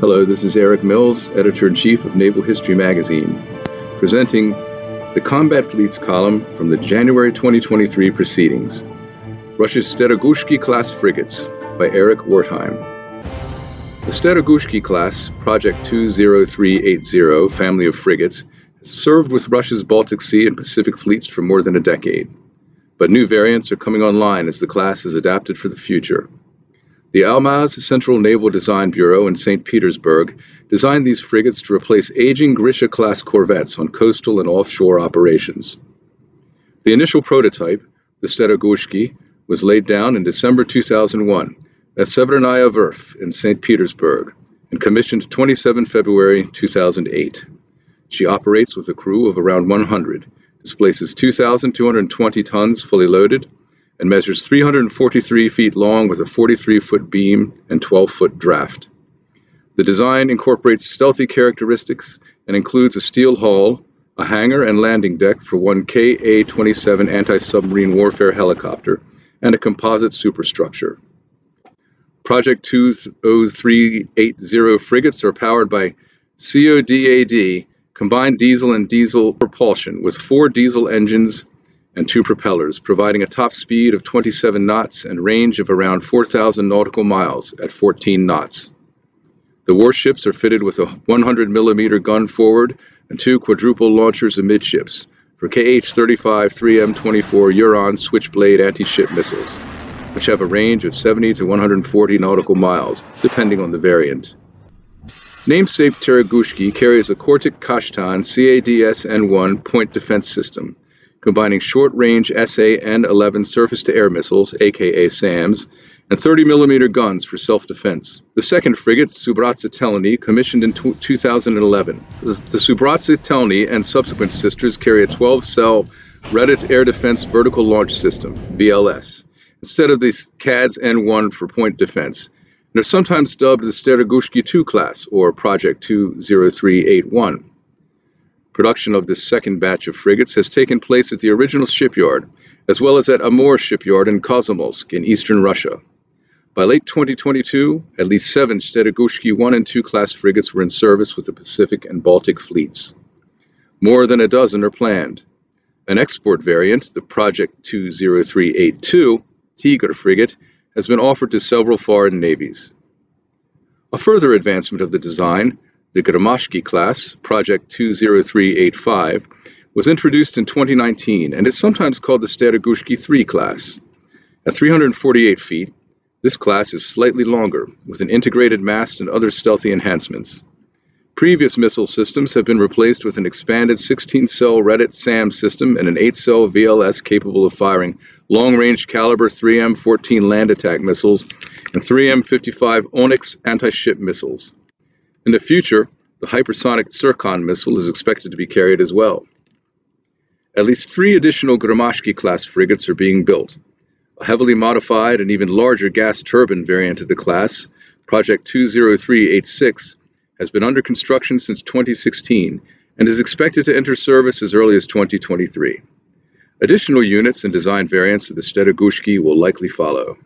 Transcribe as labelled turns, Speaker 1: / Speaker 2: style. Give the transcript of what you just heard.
Speaker 1: Hello, this is Eric Mills, editor in chief of Naval History Magazine, presenting the Combat Fleets column from the January 2023 proceedings Russia's Steregushchiy class frigates by Eric Wertheim. The Steregushchiy class, Project 20380 family of frigates, has served with Russia's Baltic Sea and Pacific fleets for more than a decade. But new variants are coming online as the class is adapted for the future. The Almaz Central Naval Design Bureau in St. Petersburg designed these frigates to replace aging Grisha-class corvettes on coastal and offshore operations. The initial prototype, the Steregushchiy, was laid down in December 2001 at Severnaya Verf in St. Petersburg and commissioned 27 February 2008. She operates with a crew of around 100, displaces 2,220 tons fully loaded, and measures 343 feet long with a 43 foot beam and 12 foot draft. The design incorporates stealthy characteristics and includes a steel hull, a hangar and landing deck for one KA 27 anti submarine warfare helicopter, and a composite superstructure. Project 20380 frigates are powered by CODAD combined diesel and diesel propulsion with four diesel engines and two propellers, providing a top speed of 27 knots and range of around 4,000 nautical miles at 14 knots. The warships are fitted with a 100 millimeter gun forward and two quadruple launchers amidships for KH-35 3M24 Uran Switchblade anti-ship missiles, which have a range of 70 to 140 nautical miles, depending on the variant. Namesake Steregushchiy carries a Kortik Kashtan CADS-N1 point defense system, combining short-range SA-N-11 surface-to-air missiles, aka SAMs, and 30mm guns for self-defense. The second frigate, Soobrazitelny, commissioned in 2011. The, Subratsa and subsequent sisters carry a 12-cell Redut Air Defense Vertical Launch System, VLS, instead of the CADS N1 for point defense, and are sometimes dubbed the Steregushchiy 2 class, or Project 20381. Production of this second batch of frigates has taken place at the original shipyard, as well as at Amur shipyard in Komsomolsk in eastern Russia. By late 2022, at least seven Steregushchiy 1 and 2 class frigates were in service with the Pacific and Baltic fleets. More than a dozen are planned. An export variant, the Project 20382 Tiger frigate, has been offered to several foreign navies. A further advancement of the design, the Gremyashchiy class, Project 20385, was introduced in 2019 and is sometimes called the Steregushchiy 3 class. At 348 feet, this class is slightly longer, with an integrated mast and other stealthy enhancements. Previous missile systems have been replaced with an expanded 16-cell Redut SAM system and an 8-cell VLS capable of firing long-range Kalibr 3M-14 land attack missiles and 3M-55 Onyx anti-ship missiles. In the future, the hypersonic Tsirkon missile is expected to be carried as well. At least three additional Gremyashchiy-class frigates are being built. A heavily modified and even larger gas turbine variant of the class, Project 20386, has been under construction since 2016 and is expected to enter service as early as 2023. Additional units and design variants of the Steregushchiy will likely follow.